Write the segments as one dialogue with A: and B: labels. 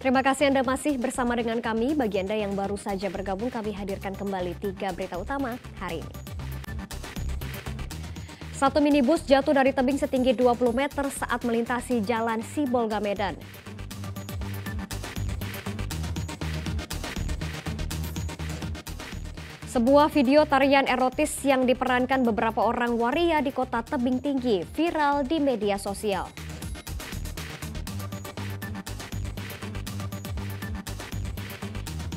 A: Terima kasih Anda masih bersama dengan kami. Bagi Anda yang baru saja bergabung, kami hadirkan kembali tiga berita utama hari ini. Satu minibus jatuh dari tebing setinggi 20 meter saat melintasi jalan Sibolga Medan. Sebuah video tarian erotis yang diperankan beberapa orang waria di kota tebing tinggi viral di media sosial.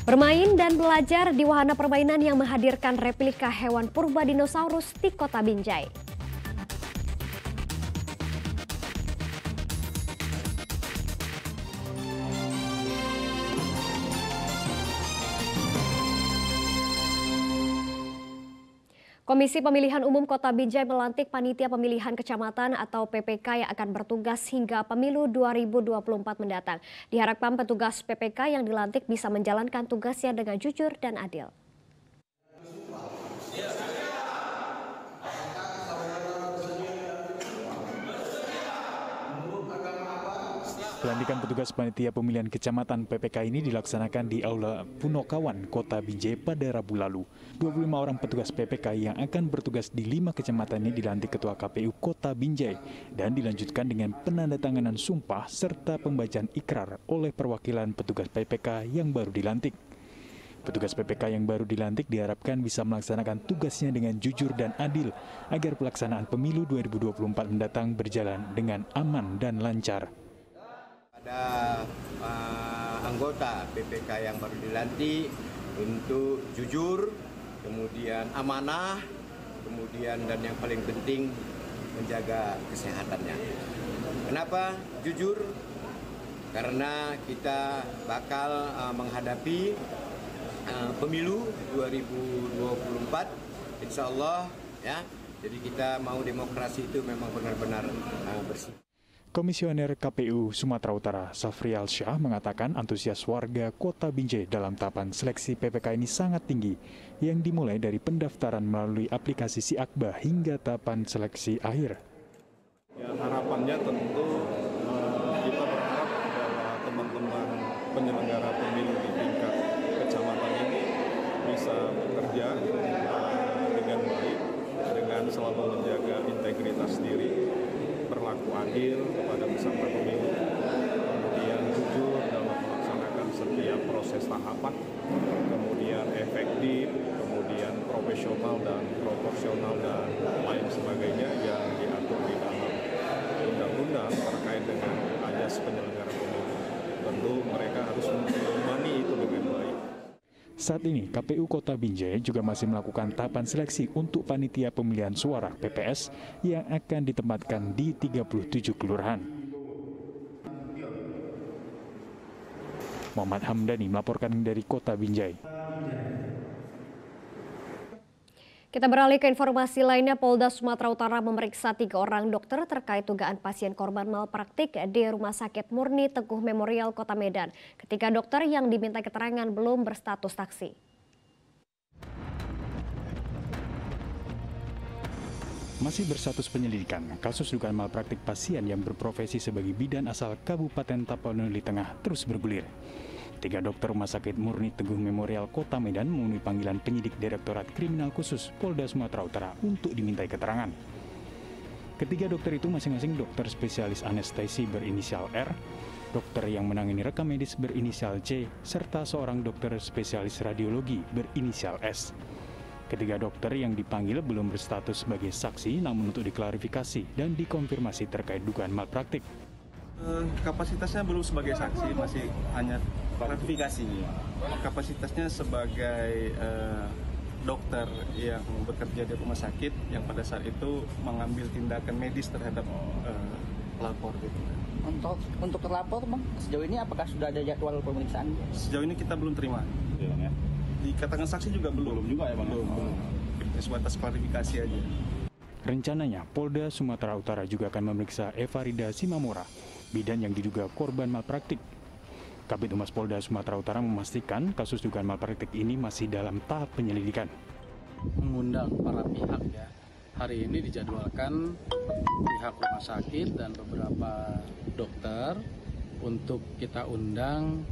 A: Bermain dan belajar di wahana permainan yang menghadirkan replika hewan purba dinosaurus di kota Binjai. Komisi Pemilihan Umum Kota Binjai melantik panitia pemilihan kecamatan atau PPK yang akan bertugas hingga pemilu 2024 mendatang. Diharapkan petugas PPK yang dilantik bisa menjalankan tugasnya dengan jujur dan adil.
B: Pelantikan petugas panitia pemilihan kecamatan PPK ini dilaksanakan di Aula Punokawan, Kota Binjai pada Rabu lalu. 25 orang petugas PPK yang akan bertugas di lima kecamatan ini dilantik Ketua KPU Kota Binjai dan dilanjutkan dengan penandatanganan sumpah serta pembacaan ikrar oleh perwakilan petugas PPK yang baru dilantik. Petugas PPK yang baru dilantik diharapkan bisa melaksanakan tugasnya dengan jujur dan adil agar pelaksanaan pemilu 2024 mendatang berjalan dengan aman dan lancar
C: ada uh, anggota PPK yang baru dilantik untuk jujur, kemudian amanah, kemudian dan yang paling penting menjaga kesehatannya. Kenapa jujur? Karena kita bakal uh, menghadapi uh, pemilu 2024, insya Allah ya. Jadi kita mau demokrasi itu memang benar-benar uh, bersih.
B: Komisioner KPU Sumatera Utara Safrial Syah mengatakan antusias warga kota Binjai dalam tahapan seleksi PPK ini sangat tinggi yang dimulai dari pendaftaran melalui aplikasi Si Akba hingga tahapan seleksi akhir.
D: Ya, harapannya tentu uh, kita berharap bahwa teman-teman penyelenggara pemilu di tingkat kecamatan ini bisa bekerja uh, dengan baik dengan selalu menjaga integritas diri berlaku adil kepada peserta pemilu, kemudian jujur dalam melaksanakan setiap proses tahapan, kemudian efektif, kemudian profesional dan proporsional dan lain sebagainya yang diatur di dalam undang-undang terkait dengan ajas penyelenggara pemilu. Tentu mereka harus memahami itu dengan baik.
B: Saat ini, KPU Kota Binjai juga masih melakukan tahapan seleksi untuk panitia pemilihan suara PPS yang akan ditempatkan di 37 kelurahan. Muhammad Hamdani melaporkan dari Kota Binjai.
A: Kita beralih ke informasi lainnya, Polda Sumatera Utara memeriksa tiga orang dokter terkait dugaan pasien korban malpraktik di Rumah Sakit Murni Teguh Memorial Kota Medan. Ketika dokter yang diminta keterangan belum berstatus saksi.
B: Masih berstatus penyelidikan, kasus dugaan malpraktik pasien yang berprofesi sebagai bidan asal Kabupaten Tapanuli Tengah terus bergulir. Tiga dokter Rumah Sakit Murni Teguh Memorial Kota Medan memenuhi panggilan penyidik Direktorat Kriminal Khusus Polda Sumatera Utara untuk dimintai keterangan. Ketiga dokter itu masing-masing dokter spesialis anestesi berinisial R, dokter yang menangani rekam medis berinisial C, serta seorang dokter spesialis radiologi berinisial S. Ketiga dokter yang dipanggil belum berstatus sebagai saksi namun untuk diklarifikasi dan dikonfirmasi terkait dugaan malpraktik.
D: Eh, kapasitasnya belum sebagai saksi, masih hanya klarifikasi. Kapasitasnya sebagai uh, dokter yang bekerja di rumah sakit yang pada saat itu mengambil tindakan medis terhadap uh, pelapor gitu.
E: Untuk untuk terlapor bang, sejauh ini apakah sudah ada jadwal pemeriksaan?
D: Sejauh ini kita belum terima. Ya, ya. Dikatakan saksi juga belum.
F: Belum juga ya bang.
D: Belum. Oh. belum. Sebatas klarifikasi aja.
B: Rencananya, Polda Sumatera Utara juga akan memeriksa Eva Rida Simamora, bidan yang diduga korban malpraktik. Kabit Humas Polda Sumatera Utara memastikan kasus dugaan malpraktik ini masih dalam tahap penyelidikan.
G: Mengundang para pihak ya. Hari ini dijadwalkan pihak rumah sakit dan beberapa dokter untuk kita undang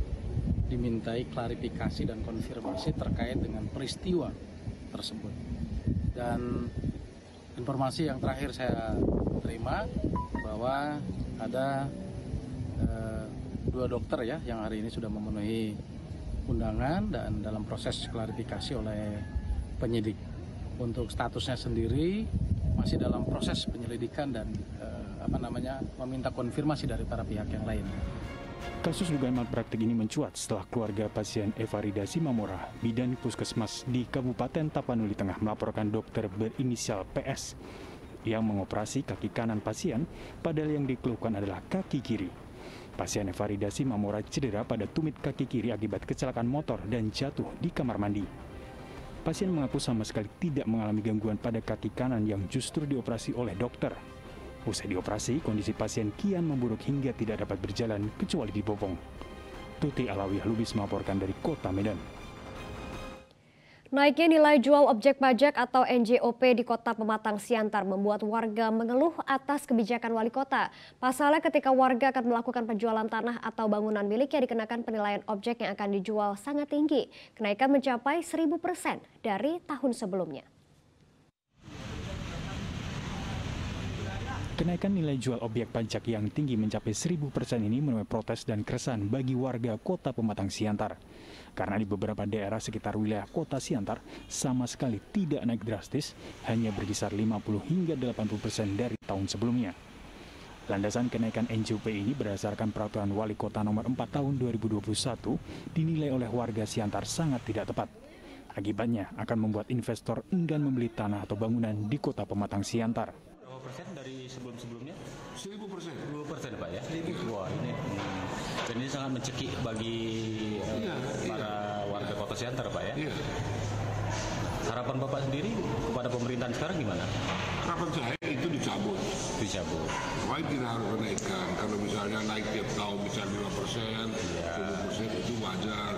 G: dimintai klarifikasi dan konfirmasi terkait dengan peristiwa tersebut. Dan informasi yang terakhir saya terima bahwa ada eh, dua dokter ya yang hari ini sudah memenuhi undangan dan dalam proses klarifikasi oleh penyidik. Untuk statusnya sendiri masih dalam proses penyelidikan dan eh, apa namanya meminta konfirmasi dari para pihak yang lain.
B: Kasus dugaan malpraktik ini mencuat setelah keluarga pasien Eva Rida Simamora, bidan puskesmas di Kabupaten Tapanuli Tengah melaporkan dokter berinisial PS yang mengoperasi kaki kanan pasien padahal yang dikeluhkan adalah kaki kiri. Pasien Eva Rida Simamora cedera pada tumit kaki kiri akibat kecelakaan motor dan jatuh di kamar mandi. Pasien mengaku sama sekali tidak mengalami gangguan pada kaki kanan yang justru dioperasi oleh dokter. Usai dioperasi, kondisi pasien kian memburuk hingga tidak dapat berjalan kecuali dibopong. Tuti Alawiyah Lubis melaporkan dari kota Medan.
A: Naiknya nilai jual objek pajak atau NJOP di kota Pematang Siantar membuat warga mengeluh atas kebijakan wali kota. Pasalnya ketika warga akan melakukan penjualan tanah atau bangunan miliknya dikenakan penilaian objek yang akan dijual sangat tinggi. Kenaikan mencapai 1000% dari tahun sebelumnya.
B: Kenaikan nilai jual objek pajak yang tinggi mencapai 1000% ini menuai protes dan keresahan bagi warga kota Pematang Siantar. Karena di beberapa daerah sekitar wilayah kota Siantar sama sekali tidak naik drastis, hanya berkisar 50 hingga 80% dari tahun sebelumnya. Landasan kenaikan NJP ini berdasarkan peraturan wali kota nomor 4 tahun 2021 dinilai oleh warga Siantar sangat tidak tepat. Akibatnya akan membuat investor enggan membeli tanah atau bangunan di kota Pematang Siantar.
F: Sebelum-sebelumnya? Seribu persen. Seribu persen Pak ya? Seribu. Wah ini, hmm, dan ini sangat mencekik bagi uh,
H: Iya,
F: para warga kota Siantar Pak ya?
H: Iya.
F: Harapan Bapak sendiri kepada pemerintahan sekarang gimana?
H: Harapan saya itu dicabut.
F: Dicabut.
H: Why tidak harus menaikkan? Kalau misalnya naik tiap tahun bisa 5 persen, 10 persen itu wajar.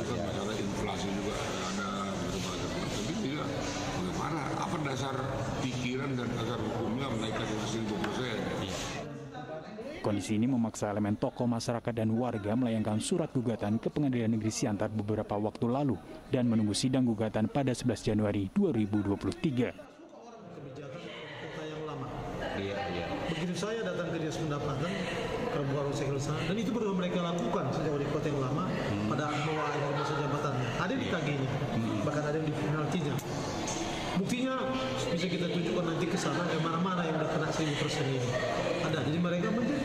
H: Itu kan inflasi juga ada macam-macam. Tapi tidak. Bagaimana? Apa dasar pikiran dan dasar hukumnya menaikkan itu 1000 persen?
B: Kondisi ini memaksa elemen tokoh masyarakat dan warga melayangkan surat gugatan ke Pengadilan Negeri Siantar beberapa waktu lalu dan menunggu sidang gugatan pada 11 Januari 2023.
I: kota yang lama.
F: Iya, iya.
I: Begitu saya datang ke dinas pendapatan, ke Buaro Sekelsa, dan itu baru mereka lakukan sejak di kota yang lama pada awal masa jabatannya. Ada yang ditagihnya, bahkan ada yang di penaltinya. Buktinya bisa kita tunjukkan nanti ke sana yang mana-mana yang udah kena 1000 persen ini. Ada, jadi mereka menjual.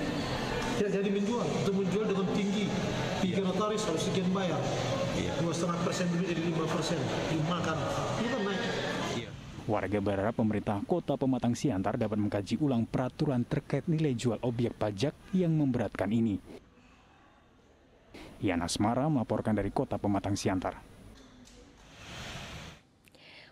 I: Tidak jadi menjual, atau menjual dengan tinggi. Tiga notaris harus sekian bayar. Dua setengah persen dulu jadi lima persen. Dimakan. Ini kan naik.
B: Warga berharap pemerintah kota Pematang Siantar dapat mengkaji ulang peraturan terkait nilai jual objek pajak yang memberatkan ini. Yana Asmara melaporkan dari kota Pematang Siantar.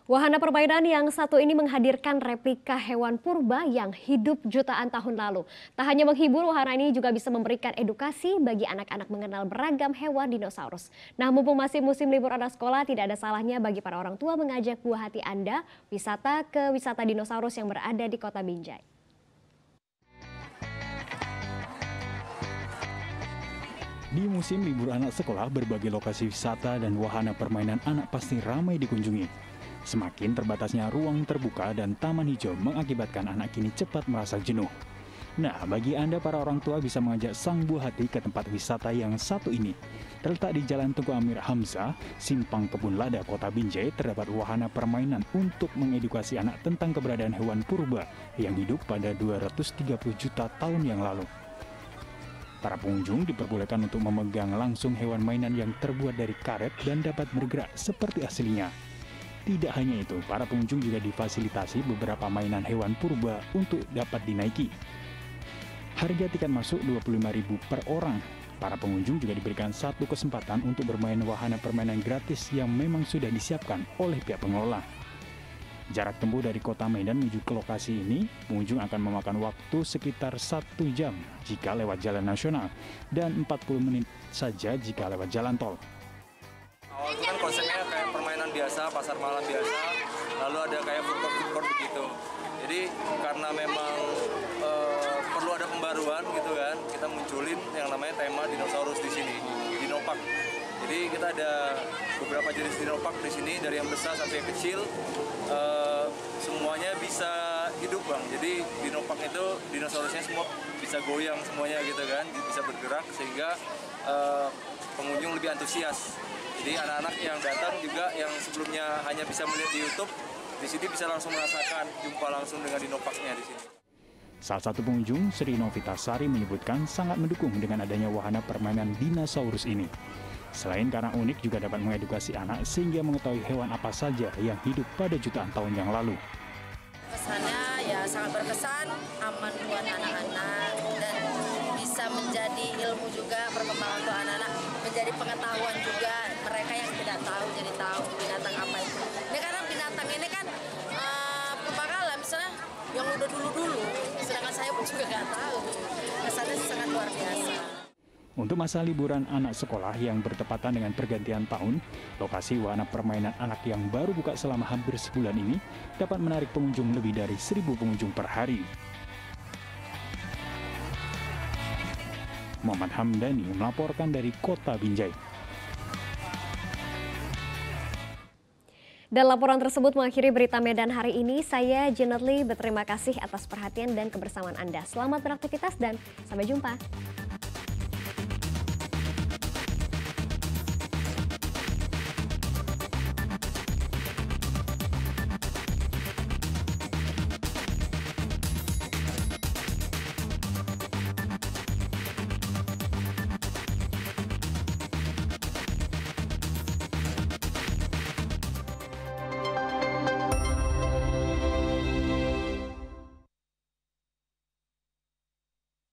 A: Wahana permainan yang satu ini menghadirkan replika hewan purba yang hidup jutaan tahun lalu. Tak hanya menghibur, wahana ini juga bisa memberikan edukasi bagi anak-anak mengenal beragam hewan dinosaurus. Nah, mumpung masih musim libur anak sekolah, tidak ada salahnya bagi para orang tua mengajak buah hati Anda wisata ke wisata dinosaurus yang berada di kota Binjai.
B: Di musim libur anak sekolah, berbagai lokasi wisata dan wahana permainan anak pasti ramai dikunjungi. Semakin terbatasnya ruang terbuka dan taman hijau mengakibatkan anak kini cepat merasa jenuh. Nah, bagi Anda para orang tua bisa mengajak sang buah hati ke tempat wisata yang satu ini. Terletak di Jalan Tengku Amir Hamzah, Simpang Kebun Lada, Kota Binjai, terdapat wahana permainan untuk mengedukasi anak tentang keberadaan hewan purba yang hidup pada 230 juta tahun yang lalu. Para pengunjung diperbolehkan untuk memegang langsung hewan mainan yang terbuat dari karet dan dapat bergerak seperti aslinya. Tidak hanya itu, para pengunjung juga difasilitasi beberapa mainan hewan purba untuk dapat dinaiki. Harga tiket masuk Rp25.000 per orang. Para pengunjung juga diberikan satu kesempatan untuk bermain wahana permainan gratis yang memang sudah disiapkan oleh pihak pengelola. Jarak tempuh dari kota Medan menuju ke lokasi ini, pengunjung akan memakan waktu sekitar satu jam jika lewat jalan nasional dan 40 menit saja jika lewat jalan tol.
J: Awal itu kan biasa, pasar malam biasa, lalu ada kayak food court, food court begitu. Jadi karena memang eh, perlu ada pembaruan gitu kan, kita munculin yang namanya tema dinosaurus di sini, Dinopark. Jadi kita ada beberapa jenis dinopark di sini dari yang besar sampai yang kecil. Eh, semuanya bisa hidup bang. Jadi dinopark itu dinosaurusnya semua bisa goyang semuanya gitu kan, bisa bergerak sehingga eh, pengunjung lebih antusias. Jadi anak-anak yang datang juga yang sebelumnya hanya bisa melihat di YouTube, di sini bisa langsung merasakan jumpa langsung dengan dinoparknya di sini.
B: Salah satu pengunjung, Sri Novitasari menyebutkan sangat mendukung dengan adanya wahana permainan dinosaurus ini. Selain karena unik juga dapat mengedukasi anak sehingga mengetahui hewan apa saja yang hidup pada jutaan tahun yang lalu.
K: Kesannya ya sangat berkesan, aman buat anak-anak dan bisa menjadi ilmu juga perkembangan untuk anak-anak, menjadi pengetahuan juga mereka yang tidak tahu jadi tahu binatang apa itu. Ini karena binatang ini kan uh, misalnya yang udah dulu-dulu, sedangkan saya pun juga nggak tahu. Kesannya sangat luar biasa.
B: Untuk masa liburan anak sekolah yang bertepatan dengan pergantian tahun, lokasi wahana permainan anak yang baru buka selama hampir sebulan ini dapat menarik pengunjung lebih dari seribu pengunjung per hari. Muhammad Hamdani melaporkan dari Kota Binjai.
A: Dan laporan tersebut mengakhiri berita Medan hari ini. Saya Janet Lee berterima kasih atas perhatian dan kebersamaan Anda. Selamat beraktivitas dan sampai jumpa.